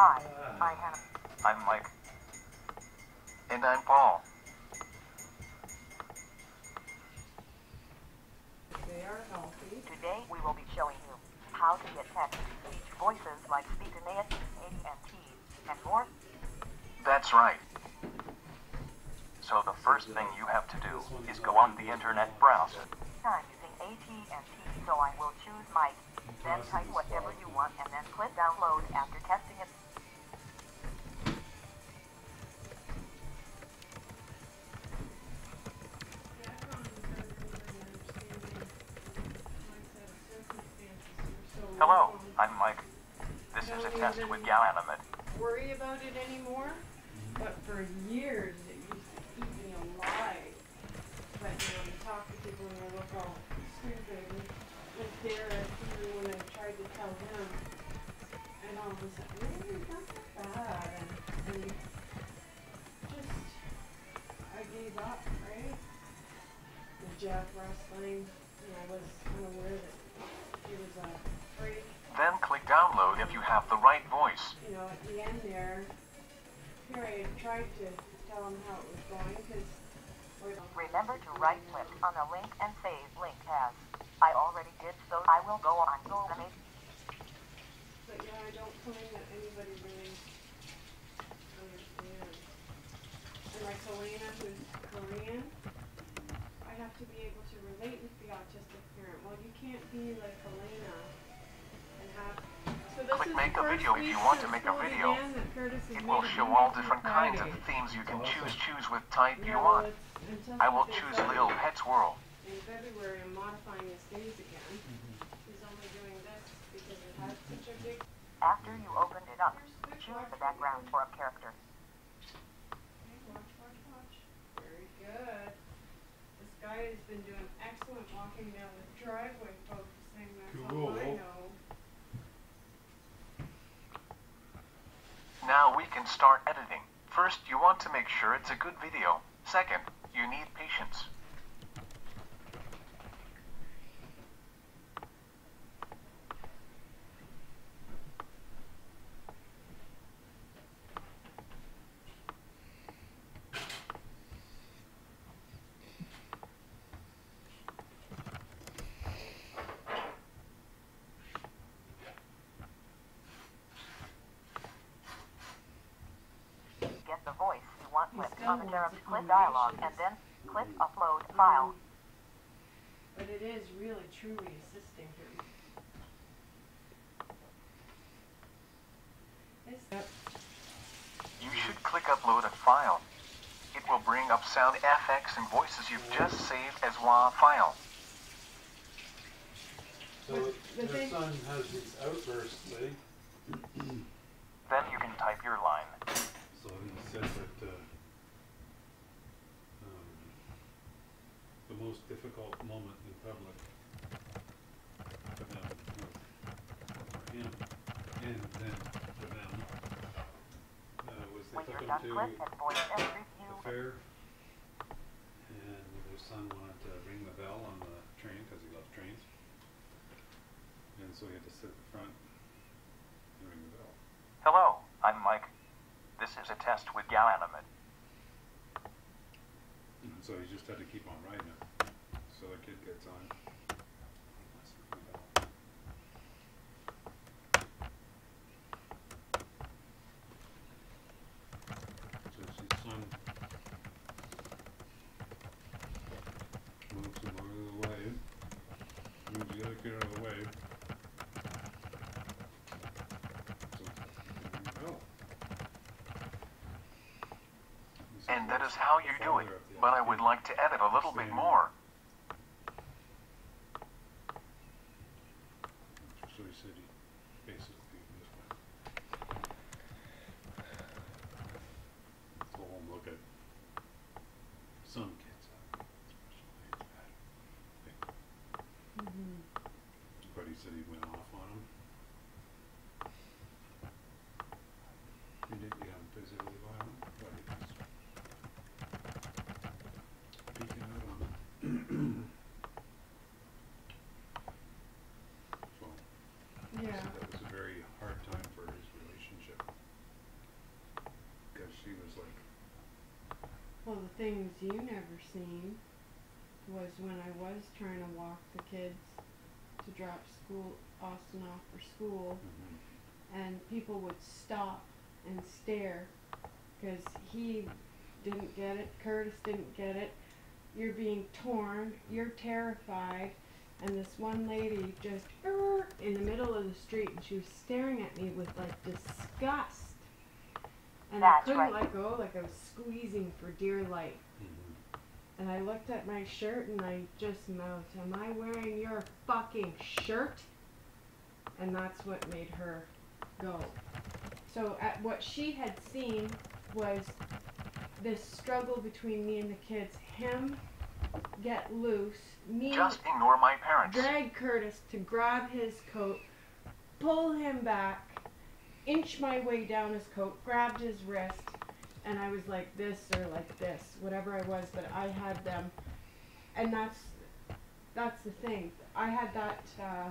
Hi, I am. I'm Mike. And I'm Paul. They are healthy. Today we will be showing you how to get text-to-speech voices like Speakonia, AT&T, and more. That's right. So the first thing you have to do is go on the internet browser. I'm using AT&T, so I will choose Mike. Then type whatever you want and then click download after testing it. Hello, I'm Mike. This is a test with GoAnimate. Worry about it anymore, but for years it used to keep me alive. But you know, you talk to people and they look all stupid and at you when I tried to tell them, and all of a sudden, eh, not that bad, and, and just I gave up, right? The Jeff wrestling, and I was unaware that he was a freak. Then click download if you have the right voice. you know, at the end there, here I tried to tell him how it was going, because Remember to right-click on a link and save link as. I already did so I will go on GoAnimate. but yeah, I don't claim that anybody really understands. And like Helena, who's Korean, I have to be able to relate with the autistic parent. Well, you can't be like Helena Click make a video if you want to make a video. began that Curtis has It will show all different kinds of themes you can choose choose with type you want. I will choose February. Lil Pet's World. In February, I'm modifying his days again. He's only doing this because it has such a big. After you open it up, choose the background for a character. Okay, watch, watch, watch. Very good. This guy has been doing excellent walking down the driveway, focusing. Saying that's all I Cool. know. Now we can start editing. First, you want to make sure it's a good video. Second, you need patience. Get the voice you want He with still commentary, click dialogue, and then click upload file. But it is really truly assisting him. This, You should click upload a file. It will bring up sound FX and voices you've just saved as WAV file. So But the your thing- son has these outbursts, eh? Then you can type your line. So he said that, uh, um, the most difficult moment in public for them, for him, and then for them, uh, was they took him to click and voice and the fair, and their son wanted to ring the bell on the train, cause he loves trains. And so he had to sit in front and ring the bell. Hello, I'm Mike. This is a test with GoAnimate. And so he just had to keep on riding it. So the kid gets on. Let's ring the bell. So his son moves him out of the way. Moves the other kid out of the way. So he can ring the bell. He And that is how you do it. father of the But I would like to edit a little bit more. So he said he basically. Go home, look at some kids, especially bad. Mhm. But he said he went on Yeah. So that was a very hard time for his relationship. Because she was like. Well, the things you never seen was when I was trying to walk the kids to drop school Austin off for school, mm -hmm. and people would stop and stare because he didn't get it, Curtis didn't get it. You're being torn, you're terrified and this one lady just "Er," in the middle of the street, and she was staring at me with like disgust. And I couldn't right. let go, like I was squeezing for dear life. Mhm. And I looked at my shirt and I just mouthed, Am I wearing your fucking shirt? And that's what made her go. So, at what she had seen was this struggle between me and the kids. Him get loose, me Just ignore my parents. drag Curtis to grab his coat, pull him back, inch my way down his coat, grabbed his wrist, and I was like this or like this, whatever I was, but I had them, and that's that's the thing. I had that uh,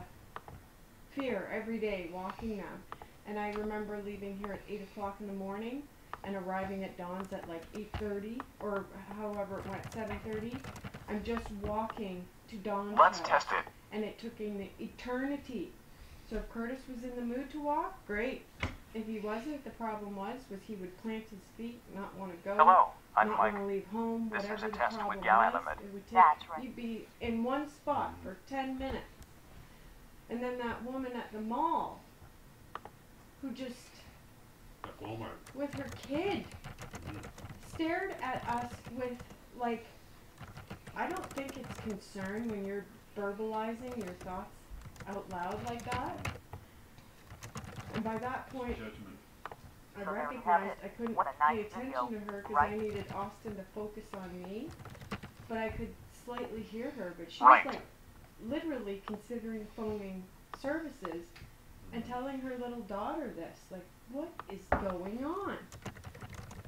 fear every day walking them, and I remember leaving here at eight o'clock in the morning and arriving at Dawn's at like eight thirty or however it went, seven thirty. I'm just walking to Dawn's Let's house test it. and it took an eternity. So if Curtis was in the mood to walk, great. If he wasn't, the problem was was he would plant his feet, not want to go, Hello, I'm not Mike. want to leave home, This is whatever a the test with problem was. limit. It would take That's right. you'd be in one spot for ten minutes. And then that woman at the mall who just At Walmart. with her kid Mhm. stared at us with like I don't think it's concern when you're verbalizing your thoughts out loud like that. And by that point, Judgment. I So there we have recognized. I couldn't What a pay attention video, to her because right? I needed Austin to focus on me. But I could slightly hear her, but she Right. was like literally considering phoning services and mm-hmm. telling her little daughter this. Like, what is going on?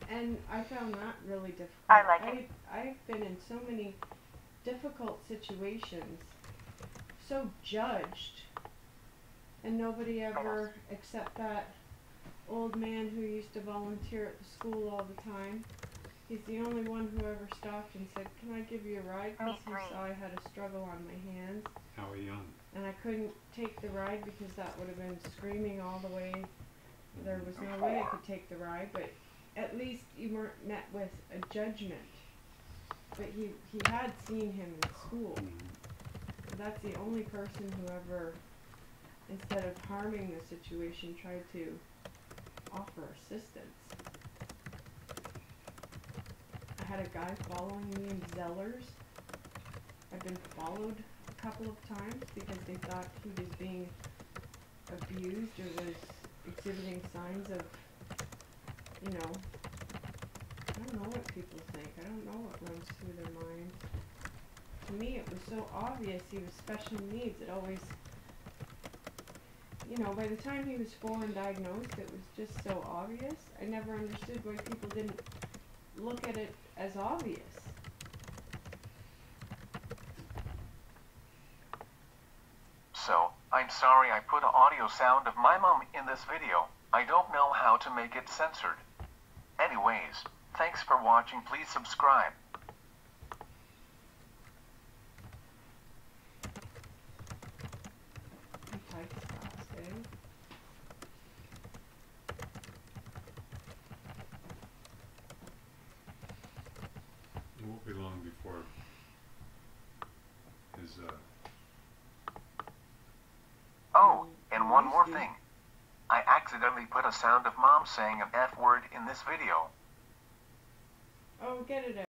And I found that really difficult. I like I, it. I've been in so many difficult situations, so judged, and nobody ever, except that old man who used to volunteer at the school all the time. He's the only one who ever stopped and said, "Can I give you a ride?" Oh, because he saw I had a struggle on my hands Howie Young. and I couldn't take the ride because that would have been screaming all the way. There was no way I could take the ride, but at least you weren't met with a judgment. But he he had seen him in school. Mhm. That's the only person who ever, instead of harming the situation, tried to offer assistance. I had a guy following me in Zellers. I've been followed a couple of times because they thought he was being abused or was exhibiting signs of, you know, don't know what people think. I don't know what runs through their minds. To me, it was so obvious he was special needs. It always, you know, by the time he was four and diagnosed, it was just so obvious. I never understood why people didn't look at it as obvious. So, I'm sorry I put audio sound of my mom in this video. I don't know how to make it censored. Anyways, thanks for watching. Please subscribe. It won't be long before his, uh, Oh, and one more thing. I accidentally put a sound of mom saying an F word in this video. Oh, get it out.